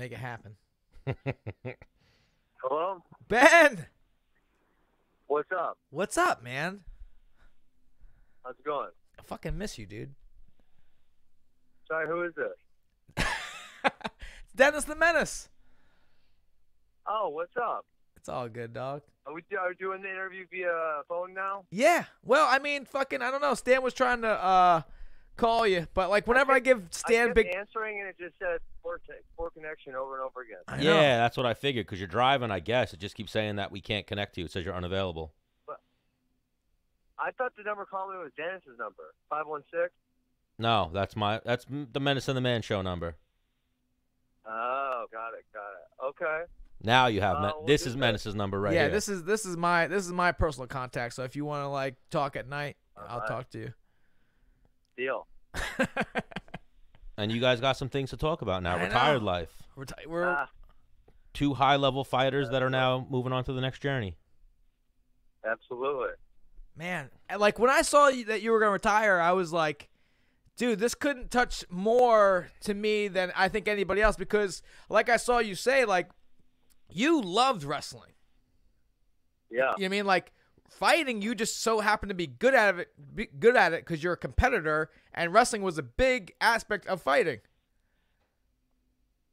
Make it happen. Hello? Ben, What's up? what's up, man? How's it going? I fucking miss you, dude. Sorry, who is this? it's Dennis the Menace. Oh, what's up? It's all good, dog. Are we, are we doing the interview via phone now? Yeah. Well, I mean, fucking, I don't know. Stan was trying to uh call you, but like whenever I, give I Stan kept big, answering and it just said poor, t- poor connection over and over again. I know. Yeah, that's what I figured. Because you're driving, I guess. It just keeps saying that we can't connect to you. It says you're unavailable. I thought the number calling me was Dennis's number. 516? No, that's my that's the Menace and the Man show number. Oh, got it, got it. Okay. Now you have Uh, Men- we'll this is that. Menace's number right yeah, here. this is this is my this is my personal contact. So if you want to like talk at night, I'll Alright. talk to you. Deal. and you guys got some things to talk about now. I Retired know. life. we're we're Ah, Two high level fighters that are now moving on to the next journey. absolutely. man. Like when I saw you, that you were gonna retire, I was like, dude, this couldn't touch more to me than I think anybody else because, like I saw you say, like you loved wrestling. Yeah. You know what I mean? Like fighting, you just so happen to be good at it, be good at it because you're a competitor, and wrestling was a big aspect of fighting.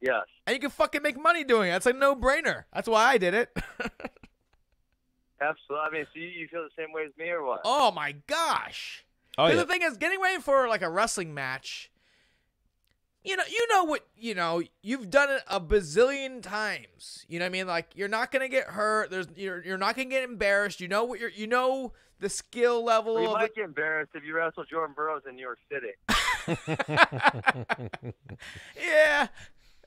Yes. And you can fucking make money doing it. It's a no brainer. That's why I did it. Absolutely. I mean, so you, you feel the same way as me or what? oh my gosh. Oh 'Cause yeah. the thing is, getting ready for like a wrestling match, you know, you know what, you know, you've done it a bazillion times. You know what I mean? Like you're not gonna get hurt. There's you're you're not gonna get embarrassed. You know what you're you know the skill level Well, you might it. get embarrassed if you wrestle Jordan Burroughs in New York City. yeah,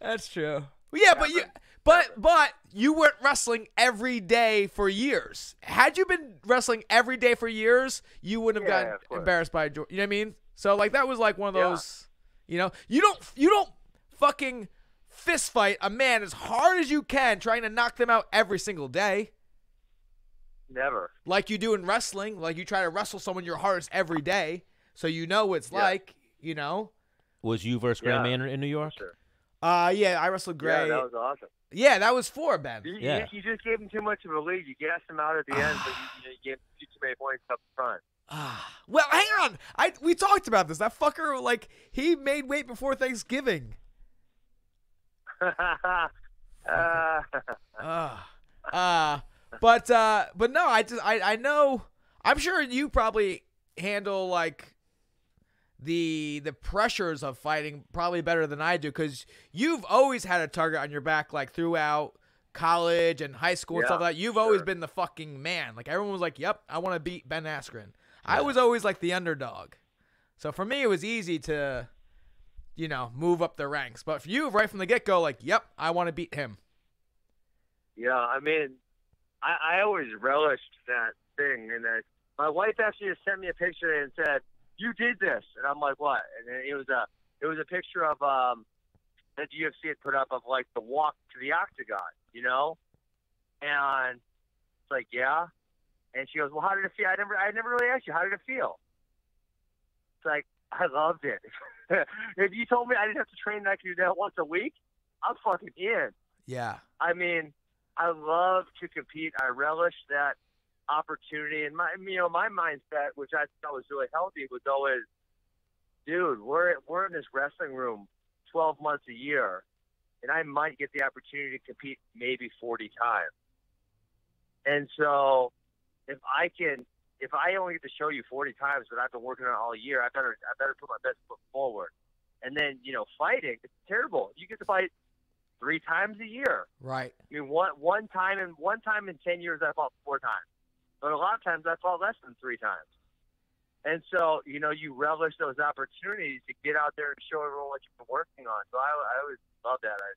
that's true. Well, yeah, but you but but you weren't wrestling every day for years. Had you been wrestling every day for years, you wouldn't have Yeah, gotten embarrassed by Jordan. you know what I mean? So like that was like one of Yeah. Those, you know, you don't you don't fucking fist fight a man as hard as you can trying to knock them out every single day. Never. Like you do in wrestling, like you try to wrestle someone your hardest every day, so you know what it's Yeah. like, you know. Was you versus Gray Yeah. Maynard in New York? Sure. Uh yeah, I wrestled Gray. Yeah, that was awesome. Yeah, that was four, Ben. You, Yeah. you, you just gave him too much of a lead. You gassed him out at the end, but you, you, know, you gave him too, too many points up front. Ah, well, hang on. I we talked about this. That fucker, like, he made weight before Thanksgiving. uh, Uh, uh, but uh, but no, I just I I know. I'm sure you probably handle like the the pressures of fighting probably better than I do because you've always had a target on your back like throughout college and high school and stuff like that. You've always been the fucking man. Like everyone was like, "Yep, I want to beat Ben Askren." I was always like the underdog. So for me, it was easy to, you know, move up the ranks. But for you, right from the get go, like, "Yep, I want to beat him." yeah, I mean, I, I always relished that thing, and that my wife actually just sent me a picture and said, "You did this," and I'm like, "What?" And it was a it was a picture of um that UFC had put up of like the walk to the octagon, you know, and it's like, yeah, and she goes, "Well, how did it feel?" I never I never really asked you, how did it feel? It's like I loved it. if you told me I didn't have to train, I could do that once a week, I'm fucking in. Yeah. I mean, I love to compete. I relish that opportunity, and my you know my mindset, which I thought was really healthy, was always, dude, we're we're in this wrestling room 12 months a year, and I might get the opportunity to compete maybe 40 times. And so, if I can, if I only get to show you 40 times, but I've been working on it all year, I better I better put my best foot forward. And then you know, fighting, it's terrible. You get to fight three times a year. Right. I mean, one one time in one time in ten years, I fought four times, but a lot of times I fought less than three times. And so, you know, you relish those opportunities to get out there and show everyone what you've been working on. So I, I always love that. I,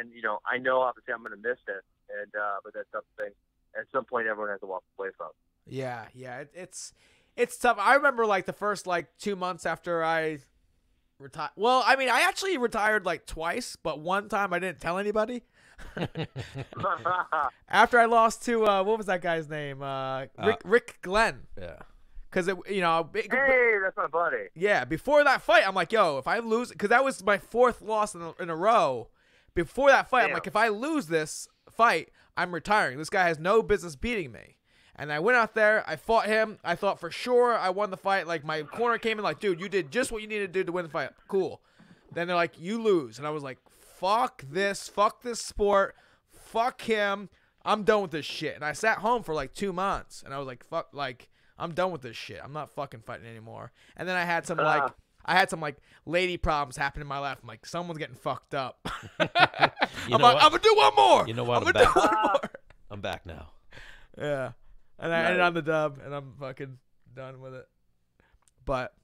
and you know, I know obviously I'm going to miss it, and uh, but that's something at some point everyone has to walk away from. Yeah, yeah, it, it's it's tough. I remember like the first like two months after I retired. Well, I mean, I actually retired like twice, but one time I didn't tell anybody. After I lost to uh, what was that guy's name? Uh, Rick Rick Glenn. Yeah. Because it, you know, it- hey, that's my buddy. yeah. Before that fight, I'm like, yo, if I lose, because that was my fourth loss in a, in a row. before that fight, I'm like, if I lose this fight, I'm retiring. This guy has no business beating me. And I went out there, I fought him. I thought for sure I won the fight. Like my corner came in, like, dude, you did just what you needed to do to win the fight. Cool. Then they're like, you lose, and I was like, fuck this, fuck this sport, fuck him. I'm done with this shit. And I sat home for like two months, and I was like, fuck, like I'm done with this shit. I'm not fucking fighting anymore. And then I had some like. Ah. I had some like lady problems happen in my life. I'm like, someone's getting fucked up. I'm like, what? I'm gonna do one more. You know what? I'm I'm gonna do back. one more. I'm back now. Yeah, and I ended Nice. on the dub, and I'm fucking done with it. But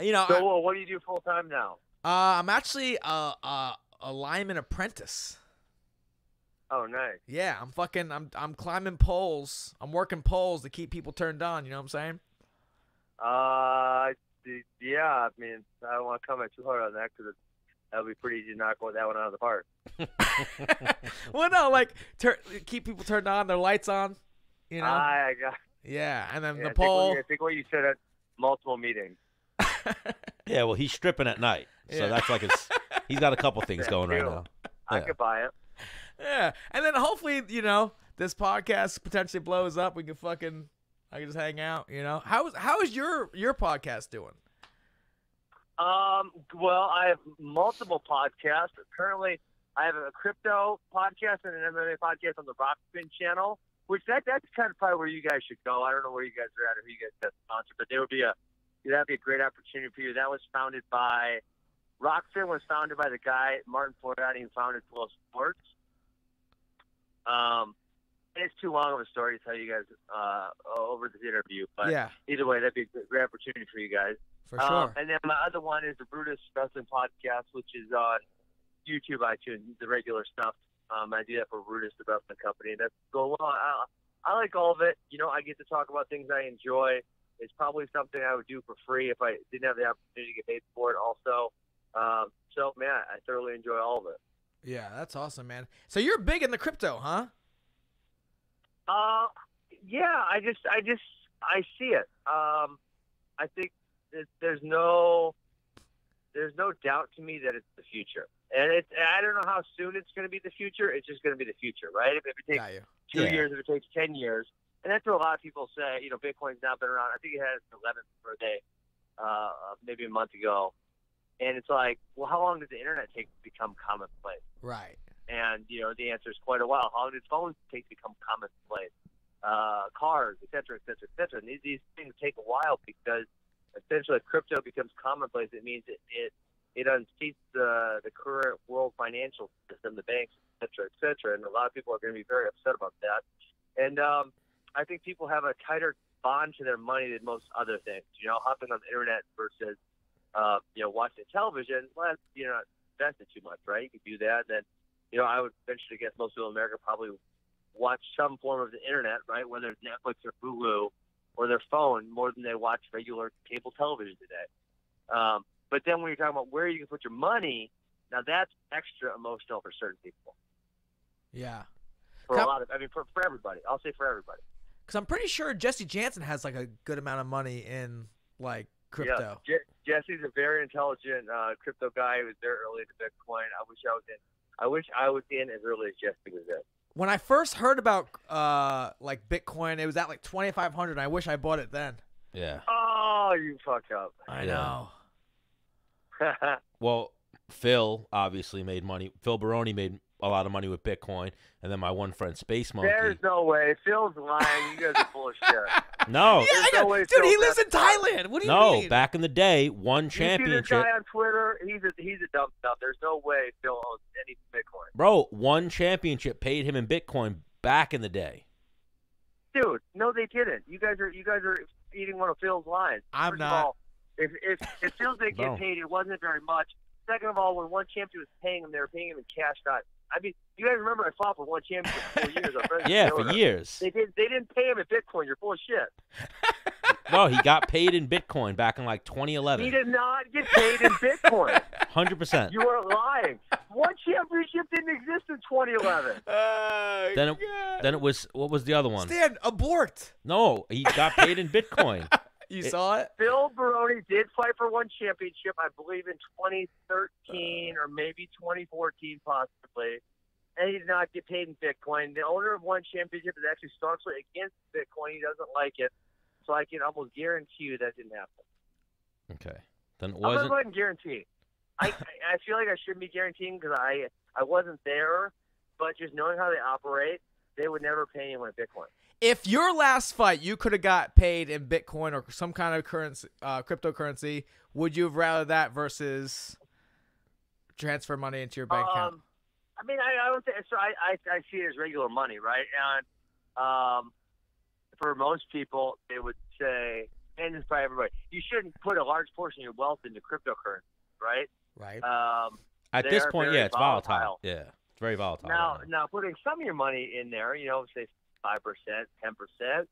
you know, So, I, what do you do full time now? uh, I'm actually a, a a lineman apprentice. Oh, nice. Yeah, I'm fucking. I'm I'm climbing poles. I'm working poles to keep people turned on. You know what I'm saying? Uh, d- yeah. I mean, I don't want to comment too hard on that because that'll be pretty easy to knock that one out of the park. well, no, like tur- keep people turned on, their lights on. You know? I, I got. yeah, and then Yeah, the I think what pole. I think what you said at multiple meetings. Yeah, well, he's stripping at night, so Yeah. that's like his. He's got a couple things Yeah, going right too. now. I Yeah. could buy it. Yeah, and then hopefully, you know, this podcast potentially blows up. We can fucking, I can just hang out. You know, how is how is your your podcast doing? Um, well, I have multiple podcasts. Currently, I have a crypto podcast and an MMA podcast on the Rokfin channel, which that that's kind of probably where you guys should go. I don't know where you guys are at or who you guys got sponsored, but there would be a that'd be a great opportunity for you. That was founded by Rokfin was founded by the guy Martin Floreani who founded Flow Sports. Um, it's too long of a story to tell you guys uh, over this interview, but yeah, either way, that'd be a great opportunity for you guys. for Um, sure. and then my other one is the Brutus Wrestling Podcast, which is on YouTube, iTunes, the regular stuff. Um, I do that for Brutus, the wrestling company. And that's go well. I, I like all of it. You know, I get to talk about things I enjoy. It's probably something I would do for free if I didn't have the opportunity to get paid for it. Also, um, so man, I thoroughly enjoy all of it. Yeah, that's awesome, man. So you're big in the crypto, huh? Uh, yeah, I just, I just, I see it. Um, I think that there's no, there's no doubt to me that it's the future, and it's, I don't know how soon it's going to be the future. It's just going to be the future, right? If, if it takes two Yeah. years, if it takes ten years, and that's what a lot of people say. You know, Bitcoin's now been around. I think it had its 11th birthday, uh, maybe a month ago, and it's like, well, how long does the internet take to become commonplace? Right. And you know, the answer is quite a while. How did phones take to become commonplace? Uh, cars, et cetera, et cetera, et cetera. And these, these things take a while because essentially, if crypto becomes commonplace. It means it it, it unseats the the current world financial system, the banks, et cetera, et cetera. And a lot of people are going to be very upset about that. And um, I think people have a tighter bond to their money than most other things. You know, hopping on the internet versus uh, you know watching television. Well, you're not invested too much, right? You can do that. Then you know, I would venture to guess most people in America probably watch some form of the internet, right? Whether it's Netflix or Hulu or their phone more than they watch regular cable television today. Um, but then when you're talking about where you can put your money, now that's extra emotional for certain people. Yeah. For a lot of, I mean, for, for everybody. I'll say for everybody. Because I'm pretty sure Jesse Jansen has like a good amount of money in like crypto. Yeah, Jesse's a very intelligent uh, crypto guy. He was there early into Bitcoin. I wish I was in. I wish I was in as early as Jesse was in. When I first heard about uh like Bitcoin, it was at like 2,500. I wish I bought it then. Yeah. Oh, you fucked up. I know. Well, Phil obviously made money. Phil Baroni made a lot of money with Bitcoin, and then my one friend Space Monkey. There's no way. Phil's lying. You guys are full of shit. No, Yeah, I got, no dude, he does lives in. Thailand. What do you no. mean? Back in the day, one You see this championship, guy on Twitter? He's a he's a dumb stuff. There's no way Phil owns any Bitcoin, bro. One championship paid him in Bitcoin back in the day. dude. No, they didn't. You guys are you guys are eating one of Phil's lines. I'm First not. Of all, if if if Phil didn't get paid, it wasn't very much. Second of all, when one champion was paying him, they were paying him in cash. Not. I mean, you guys remember I fought for one championship for four years. Our friends Yeah, for years. They did. They didn't pay him in Bitcoin. You're full of shit. No, he got paid in Bitcoin back in like 2011. He did not get paid in Bitcoin. Hundred percent. You are lying. One championship didn't exist in 2011. Uh, Then it- God. Then it was what was the other one? Stan, abort. No, he got paid in Bitcoin. You It- saw it? Phil Baroni did fight for one championship, I believe, in 2013 or maybe 2014, possibly. And he did not get paid in Bitcoin. The owner of one championship is actually staunchly against Bitcoin. He doesn't like it. So I can almost guarantee you that didn't happen. Okay. Then it I'm going to wasn't. go ahead and guarantee. I, I I feel like I shouldn't be guaranteeing because I, I wasn't there. But just knowing how they operate, they would never pay anyone in Bitcoin. If your last fight you could have got paid in Bitcoin or some kind of currency, uh, cryptocurrency, would you have rather that versus transfer money into your bank account? I mean, I, I don't think so. I, I I see it as regular money, right? And um, for most people, they would say, and it's probably everybody, you shouldn't put a large portion of your wealth into cryptocurrency, right? Right. Um, At this point, yeah, it's volatile. volatile. Yeah, it's very volatile. now, right now. now putting some of your money in there, you know, say five percent, ten percent,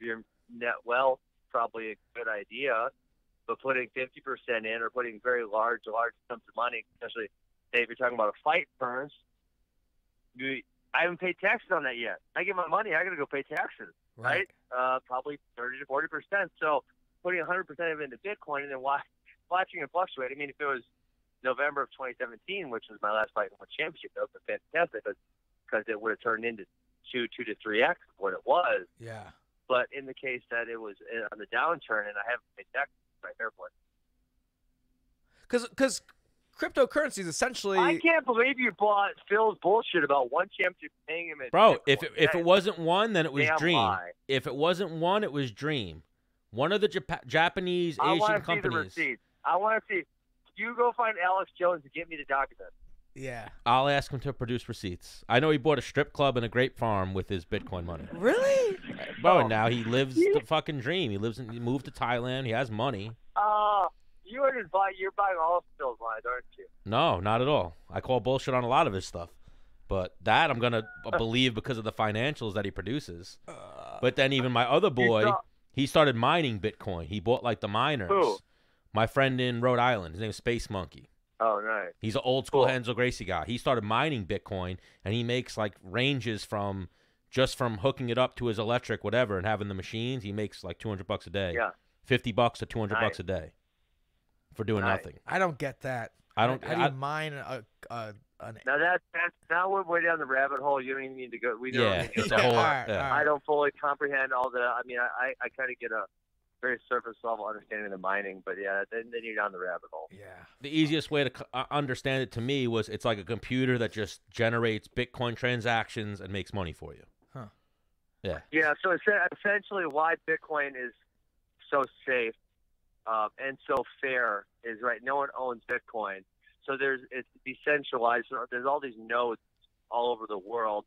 your net wealth probably a good idea. But putting fifty percent in, or putting very large, large sums of money, especially say if you're talking about a fight, Burns, you, I haven't paid taxes on that yet. I get my money, I got to go pay taxes, right? Uh, probably thirty to forty percent. So putting hundred percent of it into Bitcoin and then watch, watching it fluctuate. I mean, if it was November of 2017, which was my last fight in one championship, that would have been fantastic because it would have turned into two, two to three x of what it was. Yeah. But in the case that it was uh, on the downturn and I haven't paid taxes, right there for it. Because because cryptocurrency is essentially I can't believe you bought Phil's bullshit about one championship paying him in Bro, Bitcoin. if it, if it wasn't one, then it was damn Dream. lie. If it wasn't one, it was Dream. One of the Japa- Japanese I Asian want to see the companies. receipts. I want to see. You go find Alex Jones and get me the document. yeah. I'll ask him to produce receipts. I know he bought a strip club and a grape farm with his Bitcoin money. Really? Bro, Oh. and now he lives the fucking dream. He lives in. He moved to Thailand. He has money. Uh, you are just buy, you're buying all of Phil's lines, aren't you? No, not at all. I call bullshit on a lot of his stuff, but that I'm gonna believe because of the financials that he produces. But then even my other boy, saw- he started mining Bitcoin. He bought like the miners. Who? My friend in Rhode Island. His name's Space Monkey. Oh, nice. He's an old school Cool. Hensel Gracie guy. He started mining Bitcoin and he makes like ranges from just from hooking it up to his electric, whatever, and having the machines. He makes like 200 bucks a day. Yeah. 50 bucks to 200 Nice. bucks a day for doing Nice. nothing. I don't get that. I don't. How do I- you mine a, a an? Now that that's now we're way down the rabbit hole. You don't even need to go. We don't. yeah, need to it's go a whole. All right, yeah. all right. I don't fully comprehend all the. I mean, I I, I kind of get a very surface level understanding of the mining, but yeah, then then you're down the rabbit hole. Yeah. The easiest way to uh, understand it to me was it's like a computer that just generates Bitcoin transactions and makes money for you. Huh. Yeah. Yeah. So essentially why Bitcoin is so safe um, and so fair is right. No one owns Bitcoin, so there's it's decentralized. So there's all these nodes all over the world,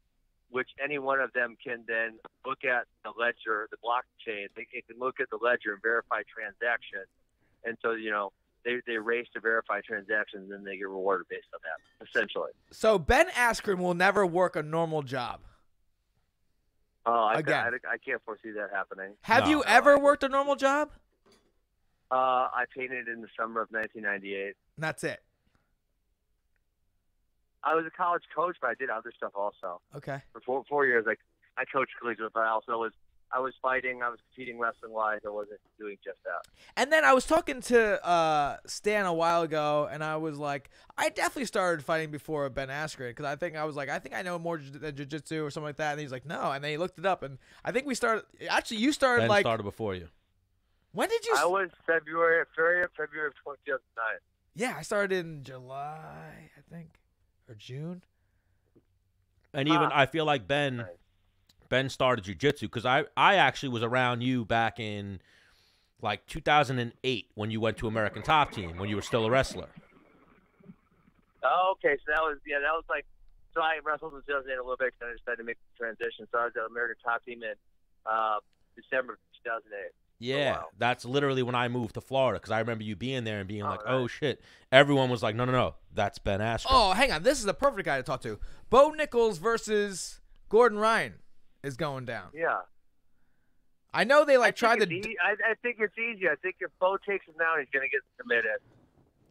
which any one of them can then look at the ledger, the blockchain. They, they can look at the ledger and verify transactions, and so you know they they race to verify transactions and they get rewarded based on that. Essentially. So Ben Askren will never work a normal job. Oh, I, Again. I, I can't foresee that happening. Have No. you ever worked a normal job? Uh, I painted in the summer of 1998. And that's it. I was a college coach, but I did other stuff also. Okay. For four, four years, I, I coached collegiate, but I also was I was fighting, I was competing wrestling wise. I wasn't doing just that. And then I was talking to uh, Stan a while ago, and I was like, I definitely started fighting before Ben Askren because I think I was like, I think I know more ju- than jujitsu or something like that. And he's like, no. And then he looked it up, and I think we started. Actually, you started Ben like started before you. When did you? I s- was February, February, February of 2009. yeah, I started in July, I think, or June. And even Ah. I feel like Ben Nice. Ben started jujitsu because I I actually was around you back in like 2008 when you went to American Top Team when you were still a wrestler. Oh, okay, so that was yeah, that was like so I wrestled in 2008 a little bit, and I decided to make the transition. So I was at American Top Team in uh, December 2008. Yeah, wow. that's literally when I moved to Florida because I remember you being there and being Oh, like, nice. "Oh shit!" Everyone was like, "No, no, no, that's Ben Askren." Oh, hang on. This is the perfect guy to talk to. Bo Nickal versus Gordon Ryan is going down. Yeah. I know they like I tried to. it's e- I, I think it's easy. I think if Bo takes him down, he's going to get submitted.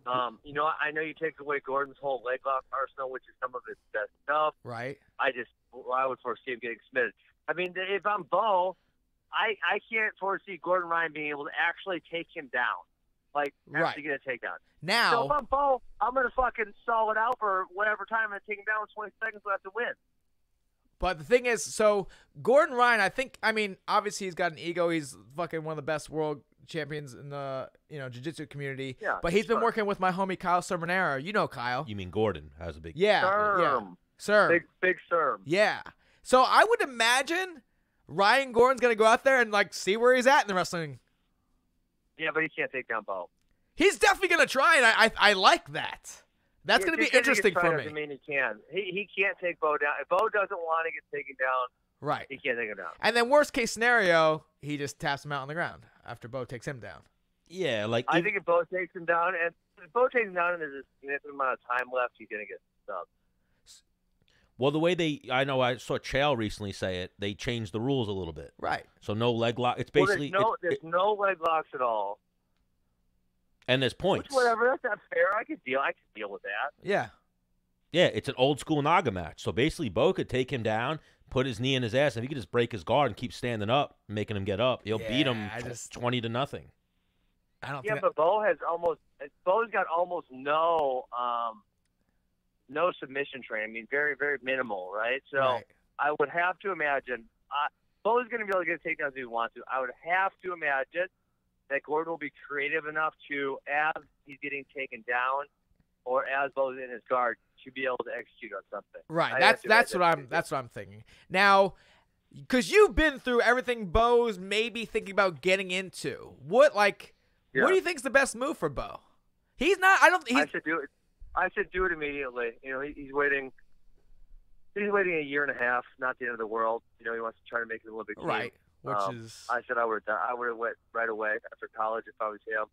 Um, you know, I know you take away Gordon's whole leg lock arsenal, which is some of his best stuff. right. I just, I would foresee him getting submitted. I mean, if I'm Bo, I I can't foresee Gordon Ryan being able to actually take him down, like Right. actually get a takedown. Now So if I'm Bo, I'm gonna fucking stall it out for whatever time and take him down in 20 seconds. left to win. but the thing is, so Gordon Ryan, I think, I mean, obviously he's got an ego. He's fucking one of the best world champions in the you know jiu-jitsu community. Yeah, but he's been sure. working with my homie Kyle Sermonero. You know Kyle. You mean Gordon has a big? Yeah, yeah, Serm. sir. Big big serm. Yeah. So I would imagine Ryan Gordon's gonna go out there and like see where he's at in the wrestling. Yeah, but he can't take down Bo. He's definitely gonna try, and I I, I like that. That's Yeah, gonna be just 'cause he interesting can try for doesn't me. mean he can. He he can't take Bo down. If Bo doesn't want to get taken down, Right. he can't take him down. And then worst case scenario, he just taps him out on the ground after Bo takes him down. Yeah, like I if- think if Bo takes him down, and if Bo takes him down, and there's a significant amount of time left, he's gonna get subbed. Well, the way they, I know I saw Chael recently say it. They changed the rules a little bit, Right. so no leg lock. It's Well, basically there's no it- there's it- no leg locks at all. and there's Which points. whatever, that's not fair. I could deal. I could deal with that. Yeah. Yeah, it's an old school NAGA match. So basically, Bo could take him down, put his knee in his ass, and he could just break his guard and keep standing up, making him get up. He'll beat him Yeah, I tw- just- twenty to nothing. I don't Yeah, think. but Bo has almost Bo's got almost no um no submission training. I mean, very very minimal, right? So right. I would have to imagine uh, Bo's going to be able to get a takedown if he wants to. I would have to imagine that Gordon will be creative enough to, as he's getting taken down, or as Bo's in his guard, to be able to execute on something. Right. I That's that's what I'm that's what I'm thinking. Now, because you've been through everything Bo's maybe thinking about getting into. What like Yeah. what do you think's the best move for Bo? He's not. I don't. He's I should do it. I said do it immediately. You know, he, he's waiting. He's waiting a year and a half. Not the end of the world. You know, he wants to try to make it a little bit. right. Which Um, is I said I would. I would have went right away after college if I was him.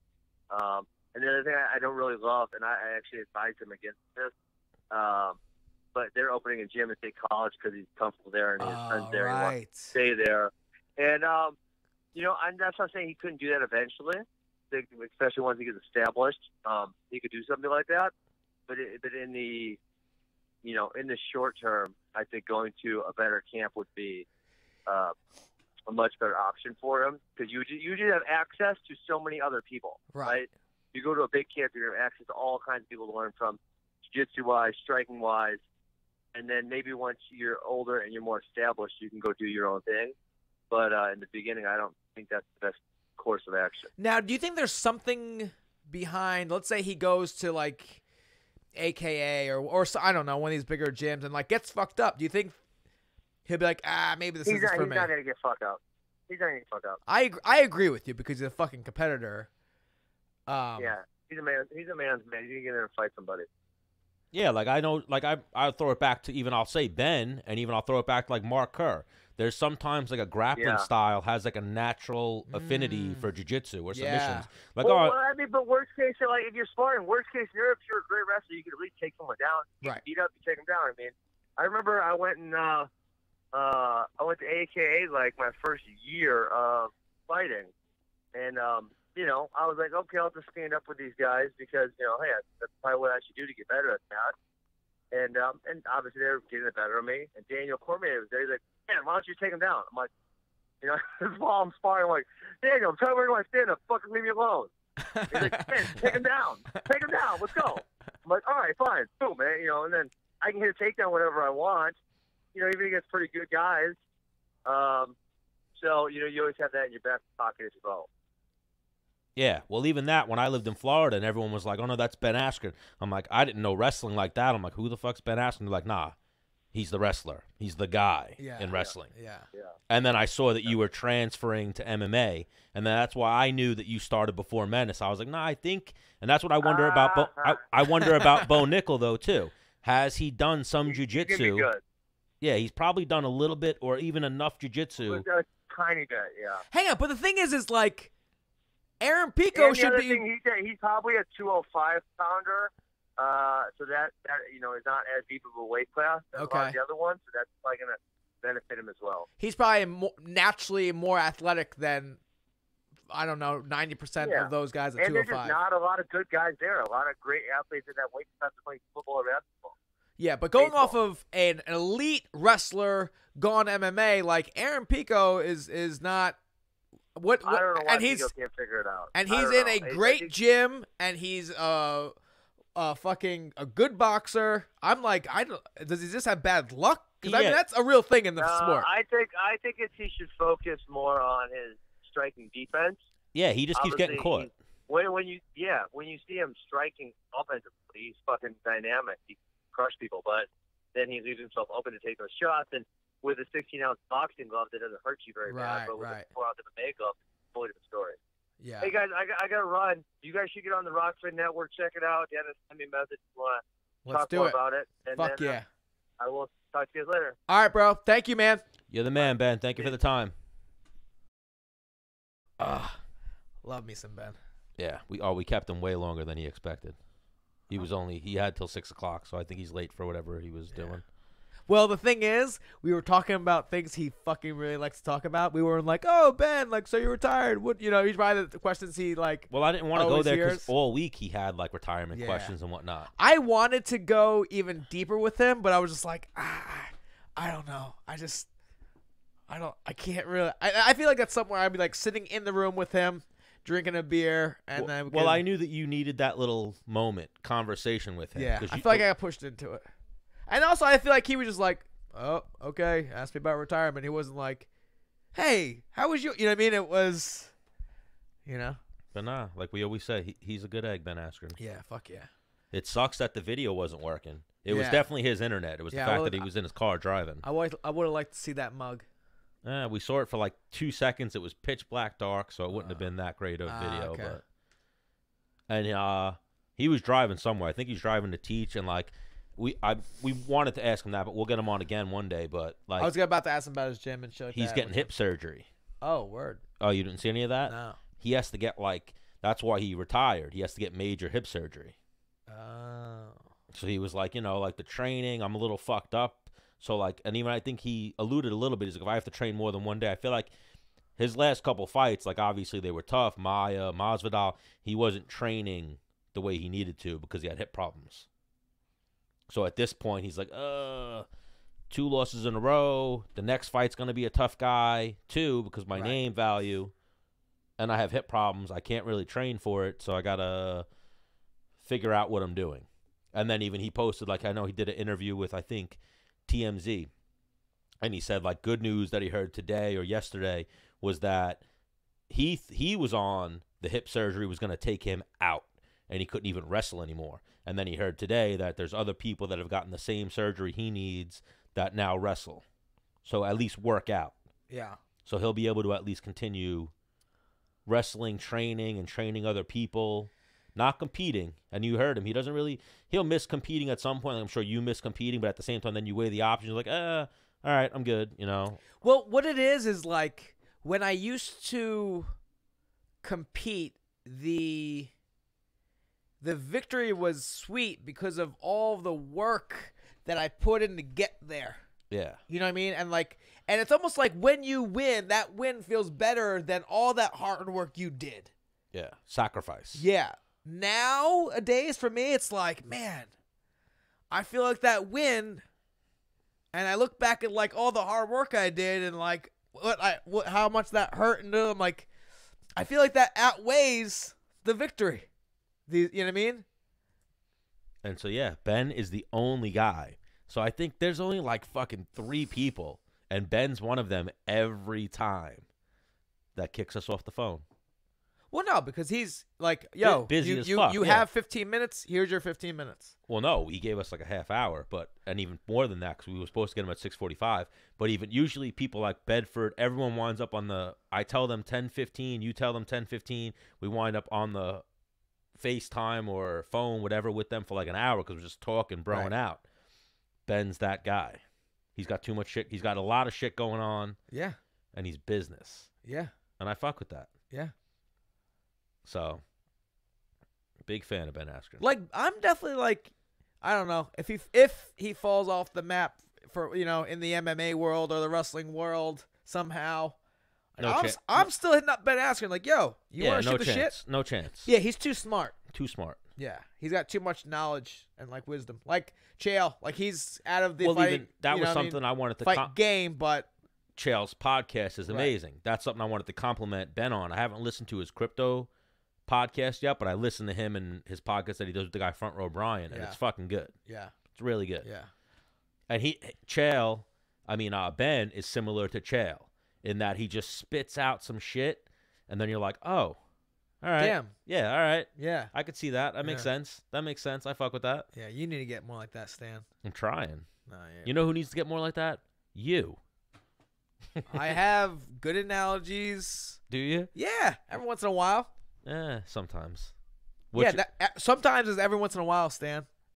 Um, and the other thing I, I don't really love, and I, I actually advised him against this. Um, but they're opening a gym at State College because he's comfortable there and his oh, friends there. And wants right. to stay there. And um, you know, I'm that's not saying he couldn't do that eventually, especially once he gets established. Um, he could do something like that. But it, but in the you know in the short term, I think going to a better camp would be uh, a much better option for him because you you just have access to so many other people, Right. You go to a big camp, you're have access to all kinds of people to learn from, jiu-jitsu wise, striking wise, and then maybe once you're older and you're more established, you can go do your own thing. But uh, in the beginning, I don't think that's the best course of action. Now, do you think there's something behind? Let's say he goes to like AKA or or so- I don't know one of these bigger gyms and like gets fucked up. Do you think he'll be like, ah, maybe this isn't not, for he's me? not gonna get fucked up. He's not gonna get fucked up. I ag- I agree with you because he's a fucking competitor. Um, yeah, he's a man. He's a man's man. He's gonna get in and fight somebody. Yeah, like I know, like I I throw it back to even I'll say Ben, and even I'll throw it back to like Mark Kerr. There's sometimes like a grappling Yeah. style has like a natural affinity Mm. for jujitsu or Yeah. submissions. Like well, oh, well, I mean, but worst case, like if you're sparring, worst case scenario, if you're a great wrestler, you can at least take someone down. You Right. beat up, you take them down. I mean, I remember I went and uh, uh, I went to AKA like my first year of fighting, and um, you know, I was like, okay, I'll just stand up with these guys because you know, hey, that's probably what I should do to get better at that. And um, and obviously they were getting the better of me. And Daniel Cormier was there. He's like, man, why don't you take him down? I'm like, you know, this while I'm sparring, I'm like, Daniel, tell me where do I stand up? Fucking leave me alone. He's like, man, take him down. Take him down. Let's go. I'm like, all right, fine. Boom, man. You know, and then I can hit a takedown whenever I want. You know, even against pretty good guys. Um, so, you know, you always have that in your back pocket as well. yeah. Well, even that when I lived in Florida and everyone was like, oh no, that's Ben Askren. I'm like, I didn't know wrestling like that. I'm like, who the fuck's Ben Askren? They're like, nah, he's the wrestler. He's the guy Yeah. in wrestling. yeah. Yeah. And then I saw that you were transferring to MMA, and that's why I knew that you started before Menace. I was like, nah, I think, and that's what I wonder about. Bo, I, I wonder about Bo Nickal though too. Has he done some He's gonna jujitsu? Yeah, he's probably done a little bit or even enough jujitsu. A tiny bit, yeah. Hang on, but the thing is, is like Aaron Pico and the should other be. thing, he's, he's probably a 205 pounder. Uh, so that, that, you know, is not as deep of a weight class as a lot Okay. of the other ones. So that's probably going to benefit him as well. he's probably mo naturally more athletic than I don't know ninety percent of those guys at And there's just not a lot of good guys there. A lot of great athletes in that weight class playing football or basketball. Yeah, but going baseball. off of an elite wrestler gone MMA, like Aaron Pico is is not what, I don't know why and he's people can't figure it out. and he's in know. a great think- gym and he's uh uh fucking a good boxer. I'm like, I don't. Does he just have bad luck? Because I mean, that's a real thing in the Uh, sport. I think I think it's he should focus more on his striking defense. Yeah, he just keeps getting caught. When when you yeah when you see him striking offensively, he's fucking dynamic. He crushes people, but then he leaves himself open to take those shots. And with a 16 ounce boxing glove, that doesn't hurt you very Right, bad. But with right. a four ounce MMA glove, totally different story. Yeah. Hey guys, I, got- I got to run. You guys should get on the Rokfin Network. Check it out. Dennis, send me a message. if you Want to Let's talk do more it. about it? And Fuck then, uh, yeah. I will talk to you guys later. All right, bro. Thank you, man. You're the man, Ben. Thank you for the time. Ah, love me some Ben. Yeah, we oh we kept him way longer than he expected. He was only he had till six o'clock, so I think he's late for whatever he was doing. Well, the thing is, we were talking about things he fucking really likes to talk about. We were like, "Oh, Ben, like, so you're retired? What, you know?" He's probably the questions he like. Well, I didn't want to go there because all week he had like retirement Yeah. questions and whatnot. I wanted to go even deeper with him, but I was just like, ah, I don't know. I just, I don't, I can't really. I, I feel like that's somewhere I'd be like sitting in the room with him, drinking a beer, and well, then. we well, I knew that you needed that little moment conversation with him. Yeah, 'cause I feel like I got pushed into it, and also I feel like he was just like, "Oh, okay," asked me about retirement. He wasn't like, "Hey, how was you?" You know what I mean? It was, you know. But nah, like we always say, he, he's a good egg, Ben Askren. Yeah, fuck yeah. It sucks that the video wasn't working. It was definitely his internet. It was Yeah, the fact that he was in his car driving. I would, I would have liked to see that mug. Eh, we saw it for like two seconds. It was pitch black dark, so it wouldn't have been that great of Ah, video. okay. But and uh, he was driving somewhere. I think he's driving to teach, and like we I we wanted to ask him that, but we'll get him on again one day. But like I was about to ask him about his gym and shit. Like he's that. getting hip surgery. Oh, word. Oh, you didn't see any of that? No. He has to get like that's why he retired. He has to get major hip surgery. Oh. So he was like, you know, like the training, I'm a little fucked up. So like, and even I think he alluded a little bit. He's like, if I have to train more than one day, I feel like his last couple fights, like obviously they were tough. Maia, Masvidal, he wasn't training the way he needed to because he had hip problems. So at this point, he's like, uh, two losses in a row. The next fight's gonna be a tough guy too because my Right. name value, and I have hip problems. I can't really train for it, so I gotta figure out what I'm doing. And then even he posted like I know he did an interview with I think TMZ, and he said like good news that he heard today or yesterday was that he he was on the hip surgery was going to take him out and he couldn't even wrestle anymore. And then he heard today that there's other people that have gotten the same surgery he needs that now wrestle. So at least work out. Yeah. So he'll be able to at least continue wrestling, training, and training other people, not competing. And you heard him; he doesn't really. He'll miss competing at some point. I'm sure you miss competing, but at the same time, then you weigh the options. You're like, uh, all right, I'm good. You know, Well, what it is is like when I used to compete, the the victory was sweet because of all the work that I put in to get there. yeah, You know what I mean? And like and it's almost like when you win, that win feels better than all that hard work you did. yeah, sacrifice. Yeah. now a Nowadays for me it's like, man, I feel like that win and I look back at like all the hard work I did and like what I what how much that hurt and I'm like I feel like that outweighs the victory. The, you know what I mean? And so yeah, Ben is the only guy. So I think there's only like fucking three people, and Ben's one of them every time that kicks us off the phone. Well, no, because he's like, yo, busy you as you, fuck, you yeah. have 15 minutes. Here's your 15 minutes. Well, no, he gave us like a half hour, but and even more than that because we were supposed to get him at six forty-five. But even usually, people like Bedford, everyone winds up on the. I tell them ten fifteen, you tell them ten fifteen. We wind up on the FaceTime or phone, whatever, with them for like an hour because we're just talking, broing Right. out. Ben's that guy. He's got too much shit. He's got a lot of shit going on, Yeah, and he's business, yeah, and I fuck with that. yeah. So, big fan of Ben Askren. Like I'm definitely like, I don't know if he if he falls off the map for you know in the MMA world or the wrestling world somehow. No I'm, I'm still hitting up Ben Askren like, yo, you yeah, want to no shoot the chance. shit? No chance. Yeah, he's too smart. Too smart. Yeah, he's got too much knowledge and like wisdom. Like Chael, like he's out of the well, fighting. even that was what I mean? something I wanted to fight game, but Chael's podcast is Right. amazing. That's something I wanted to compliment Ben on. I haven't listened to his crypto podcast yet, but I listened to him and his podcast that he does with the guy Front Row Brian, and Yeah. it's fucking good. Yeah. It's really good. Yeah. And he Chael, I mean uh, Ben is similar to Chael in that he just spits out some shit, and then you're like, oh, all right, Damn. yeah, all right, Yeah. I could see that. That makes Yeah. sense. That makes sense. I fuck with that. Yeah. You need to get more like that, Stan. I'm trying. No, yeah. You know who needs to get more like that? You. I have good analogies. Do you? Yeah. Every once in a while. Eh, sometimes. yeah. That, uh, sometimes it's every once in a while, Stan.